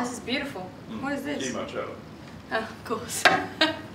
this is beautiful. Mm. What is this? Chemo Oh, ah, of course.